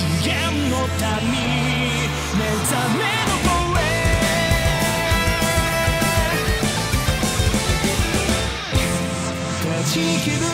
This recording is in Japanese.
次元の民目覚めの声。地域の